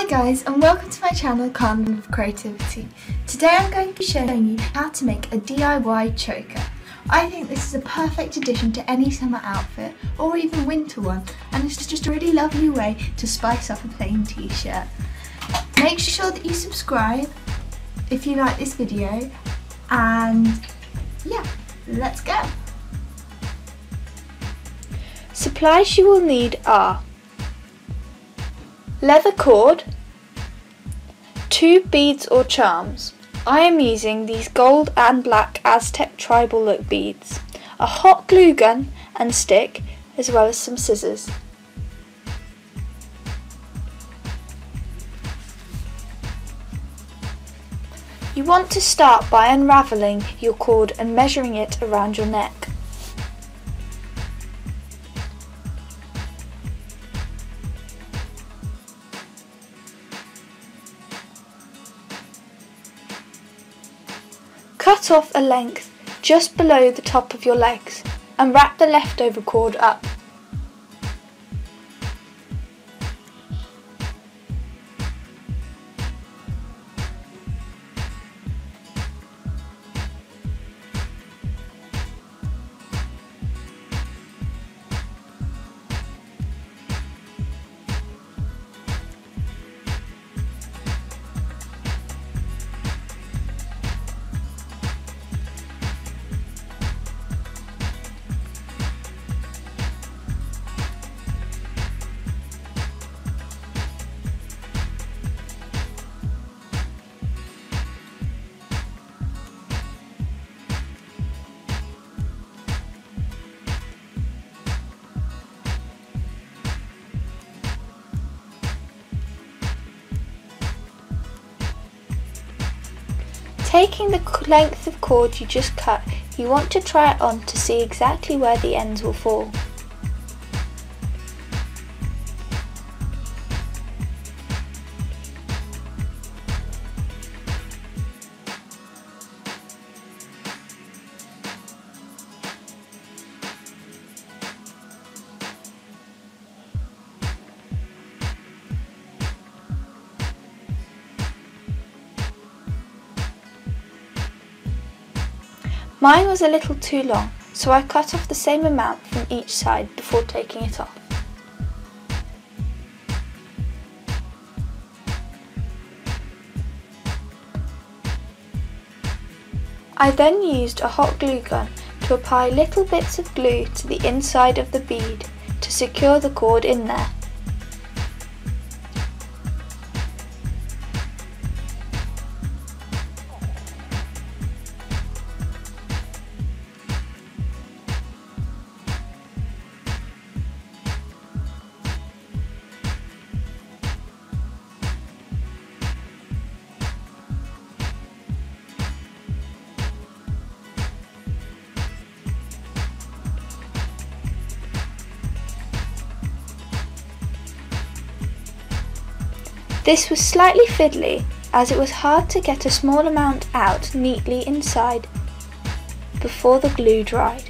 Hi guys and welcome to my channel Carnival of Creativity. Today I'm going to be showing you how to make a DIY choker. I think this is a perfect addition to any summer outfit or even winter one and it's just a really lovely way to spice up a plain t-shirt. Make sure that you subscribe if you like this video and yeah, let's go. Supplies you will need are leather cord, two beads or charms. I am using these gold and black Aztec tribal look beads, a hot glue gun and stick, as well as some scissors. You want to start by unravelling your cord and measuring it around your neck. Cut off a length just below the top of your legs and wrap the leftover cord up. Taking the length of cord you just cut, you want to try it on to see exactly where the ends will fall. Mine was a little too long, so I cut off the same amount from each side before taking it off. I then used a hot glue gun to apply little bits of glue to the inside of the bead to secure the cord in there. This was slightly fiddly as it was hard to get a small amount out neatly inside before the glue dried.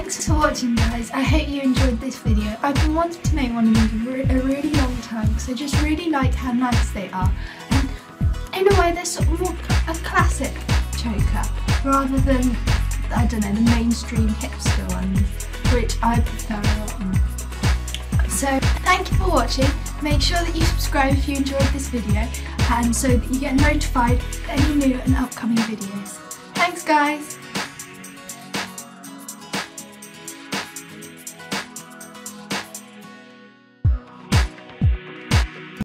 Thanks for watching guys, I hope you enjoyed this video. I've been wanting to make one of these for a really long time because I just really like how nice they are. And in a way they're sort of more a classic choker rather than, I don't know, the mainstream hipster ones, which I prefer a lot more. So thank you for watching. Make sure that you subscribe if you enjoyed this video and so that you get notified of any new and upcoming videos. Thanks guys!